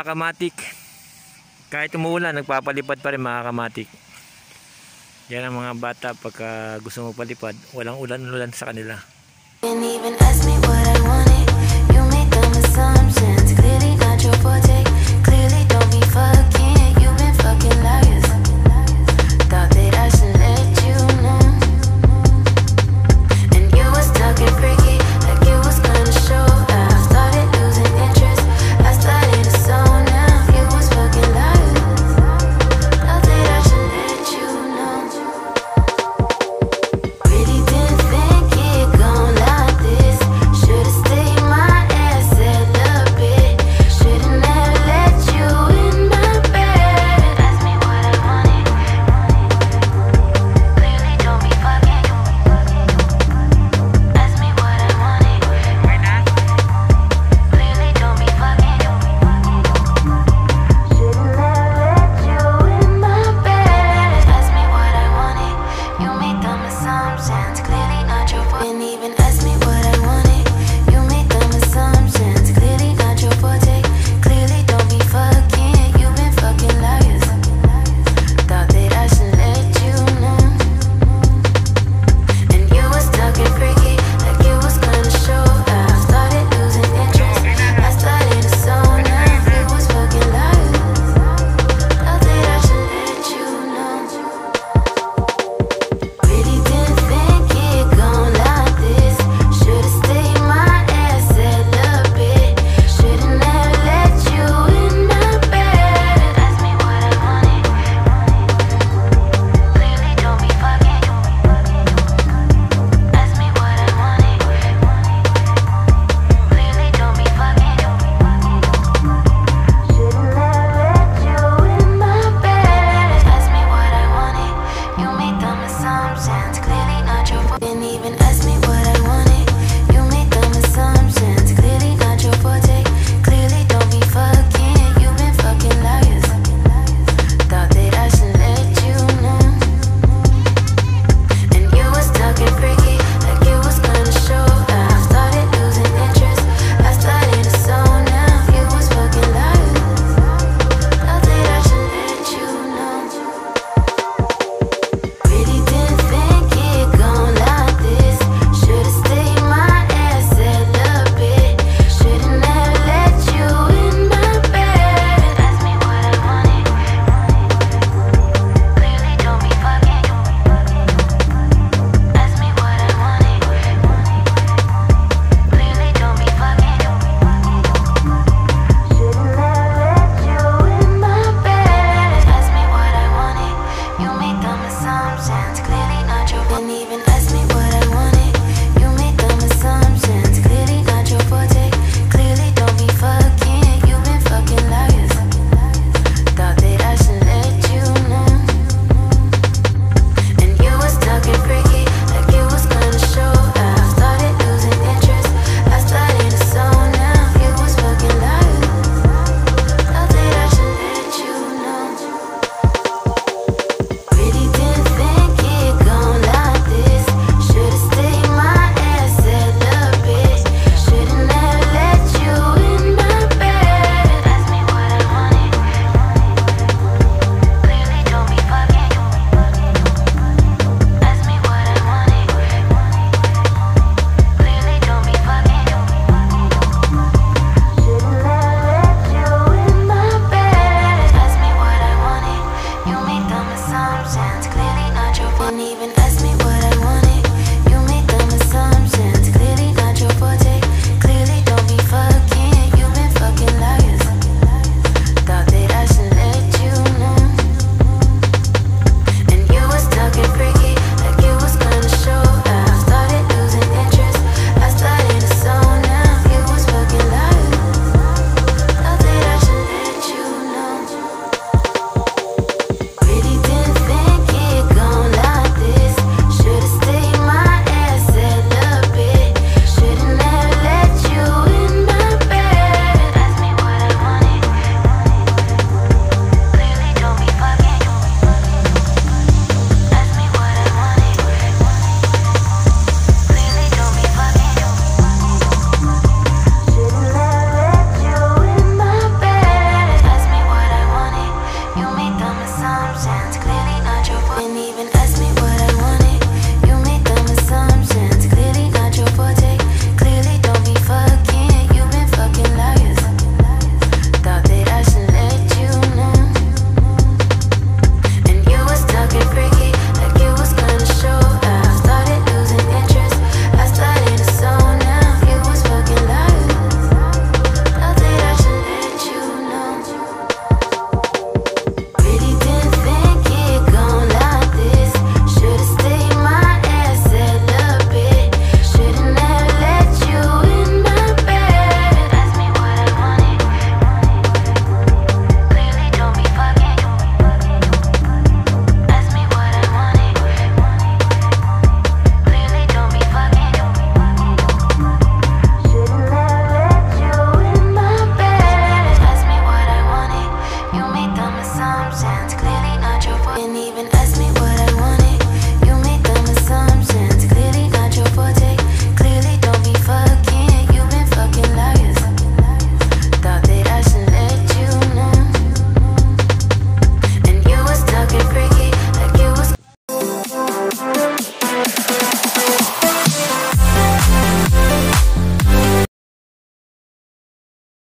mga kamatik. Kahit umuulan, nagpapalipad pa rin mga kamatik. Yan ang mga bata pagka gusto mo palipad, walang ulan-ulan sa kanila.